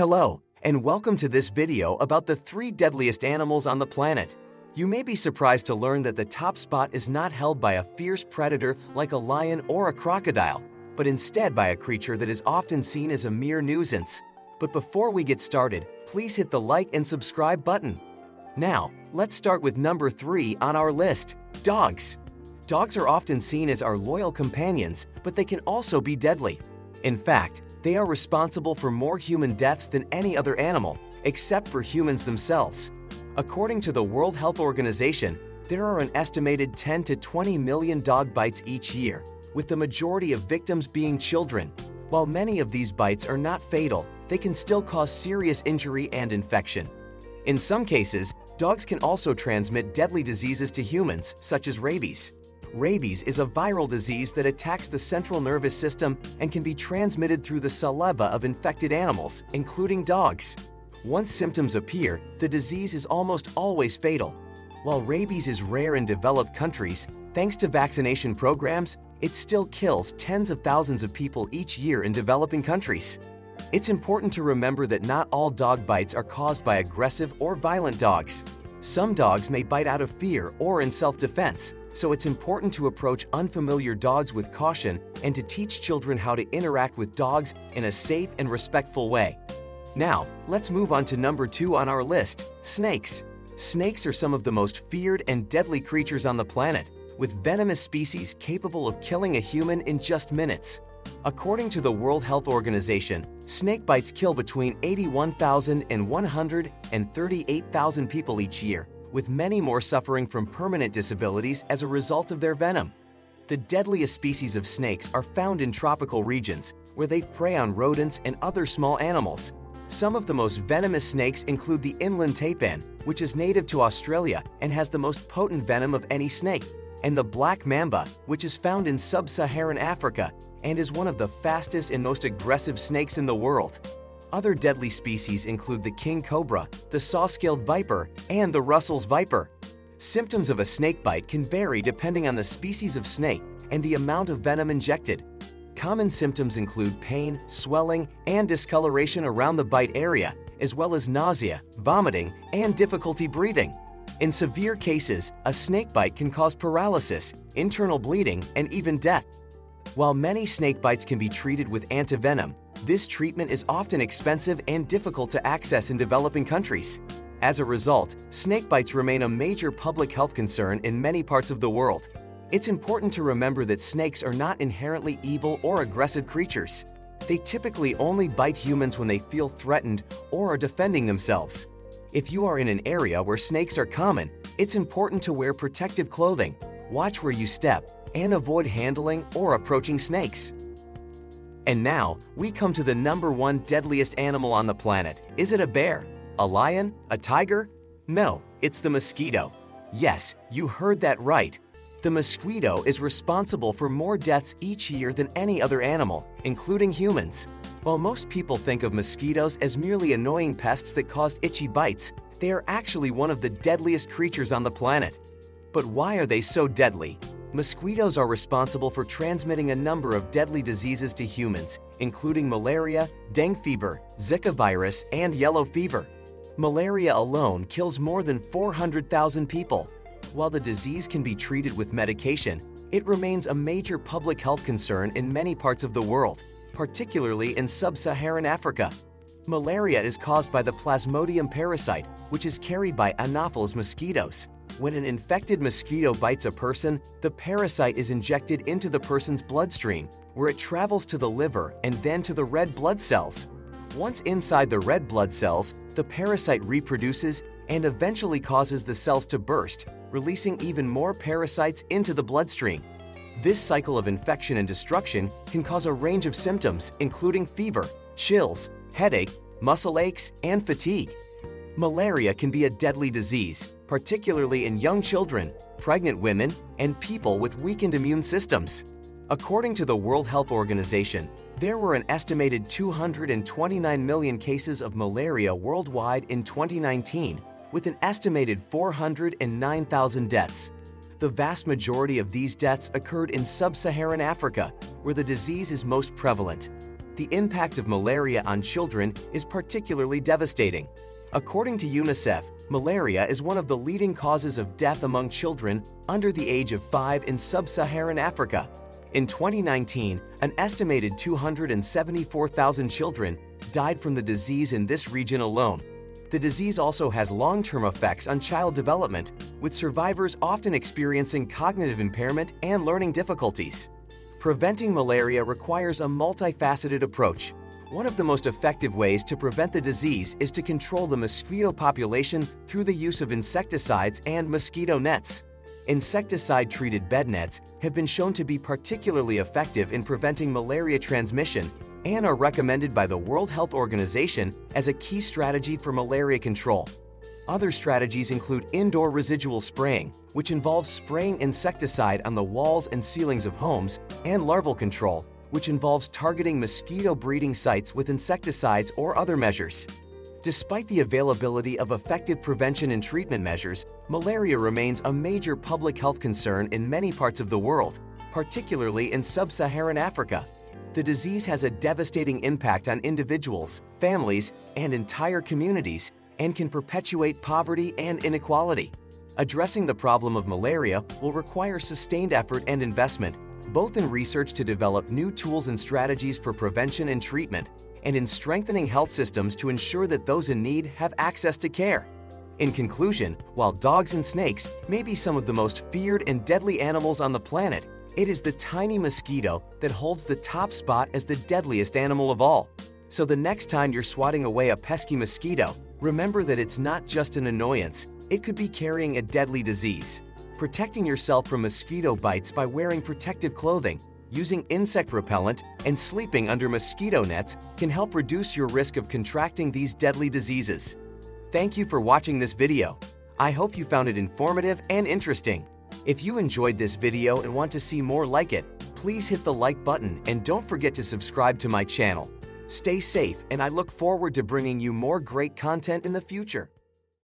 Hello, and welcome to this video about the three deadliest animals on the planet. You may be surprised to learn that the top spot is not held by a fierce predator like a lion or a crocodile, but instead by a creature that is often seen as a mere nuisance. But before we get started, please hit the like and subscribe button. Now, let's start with number three on our list, dogs. Dogs are often seen as our loyal companions, but they can also be deadly. In fact, they are responsible for more human deaths than any other animal, except for humans themselves. According to the World Health Organization, there are an estimated 10 to 20 million dog bites each year, with the majority of victims being children. While many of these bites are not fatal, they can still cause serious injury and infection. In some cases, dogs can also transmit deadly diseases to humans, such as rabies. Rabies is a viral disease that attacks the central nervous system and can be transmitted through the saliva of infected animals, including dogs. Once symptoms appear, the disease is almost always fatal. While rabies is rare in developed countries, thanks to vaccination programs, it still kills tens of thousands of people each year in developing countries. It's important to remember that not all dog bites are caused by aggressive or violent dogs. Some dogs may bite out of fear or in self-defense, so it's important to approach unfamiliar dogs with caution and to teach children how to interact with dogs in a safe and respectful way. Now, let's move on to number two on our list, snakes. Snakes are some of the most feared and deadly creatures on the planet, with venomous species capable of killing a human in just minutes. According to the World Health Organization, snake bites kill between 81,000 and 138,000 people each year, with many more suffering from permanent disabilities as a result of their venom. The deadliest species of snakes are found in tropical regions, where they prey on rodents and other small animals. Some of the most venomous snakes include the inland taipan, which is native to Australia and has the most potent venom of any snake, and the black mamba, which is found in sub-Saharan Africa and is one of the fastest and most aggressive snakes in the world. Other deadly species include the king cobra, the saw-scaled viper, and the Russell's viper. Symptoms of a snake bite can vary depending on the species of snake and the amount of venom injected. Common symptoms include pain, swelling, and discoloration around the bite area, as well as nausea, vomiting, and difficulty breathing. In severe cases, a snake bite can cause paralysis, internal bleeding, and even death. While many snake bites can be treated with antivenom, this treatment is often expensive and difficult to access in developing countries. As a result, snake bites remain a major public health concern in many parts of the world. It's important to remember that snakes are not inherently evil or aggressive creatures. They typically only bite humans when they feel threatened or are defending themselves. If you are in an area where snakes are common, it's important to wear protective clothing, watch where you step, and avoid handling or approaching snakes. And now, we come to the number one deadliest animal on the planet. Is it a bear? A lion? A tiger? No, it's the mosquito. Yes, you heard that right. The mosquito is responsible for more deaths each year than any other animal, including humans. While most people think of mosquitoes as merely annoying pests that cause itchy bites, they are actually one of the deadliest creatures on the planet. But why are they so deadly? Mosquitoes are responsible for transmitting a number of deadly diseases to humans, including malaria, dengue fever, Zika virus, and yellow fever. Malaria alone kills more than 400,000 people. While the disease can be treated with medication, it remains a major public health concern in many parts of the world, particularly in sub-Saharan Africa. Malaria is caused by the Plasmodium parasite, which is carried by Anopheles mosquitoes. When an infected mosquito bites a person, the parasite is injected into the person's bloodstream, where it travels to the liver and then to the red blood cells. Once inside the red blood cells, the parasite reproduces and eventually causes the cells to burst, releasing even more parasites into the bloodstream. This cycle of infection and destruction can cause a range of symptoms, including fever, chills, headache, muscle aches, and fatigue. Malaria can be a deadly disease, particularly in young children, pregnant women, and people with weakened immune systems. According to the World Health Organization, there were an estimated 229 million cases of malaria worldwide in 2019, with an estimated 409,000 deaths. The vast majority of these deaths occurred in sub-Saharan Africa, where the disease is most prevalent. the impact of malaria on children is particularly devastating. According to UNICEF, malaria is one of the leading causes of death among children under the age of 5 in sub-Saharan Africa. In 2019, an estimated 274,000 children died from the disease in this region alone. The disease also has long-term effects on child development, with survivors often experiencing cognitive impairment and learning difficulties. Preventing malaria requires a multifaceted approach. One of the most effective ways to prevent the disease is to control the mosquito population through the use of insecticides and mosquito nets. Insecticide-treated bed nets have been shown to be particularly effective in preventing malaria transmission and are recommended by the World Health Organization as a key strategy for malaria control. Other strategies include indoor residual spraying, which involves spraying insecticide on the walls and ceilings of homes, and larval control, which involves targeting mosquito breeding sites with insecticides or other measures. Despite the availability of effective prevention and treatment measures, malaria remains a major public health concern in many parts of the world, particularly in sub-Saharan Africa. The disease has a devastating impact on individuals, families, and entire communities and can perpetuate poverty and inequality. Addressing the problem of malaria will require sustained effort and investment, both in research to develop new tools and strategies for prevention and treatment, and in strengthening health systems to ensure that those in need have access to care. In conclusion, while dogs and snakes may be some of the most feared and deadly animals on the planet, it is the tiny mosquito that holds the top spot as the deadliest animal of all. So the next time you're swatting away a pesky mosquito, remember that it's not just an annoyance, it could be carrying a deadly disease. Protecting yourself from mosquito bites by wearing protective clothing, using insect repellent, and sleeping under mosquito nets can help reduce your risk of contracting these deadly diseases. Thank you for watching this video. I hope you found it informative and interesting. If you enjoyed this video and want to see more like it, please hit the like button and don't forget to subscribe to my channel. Stay safe and I look forward to bringing you more great content in the future.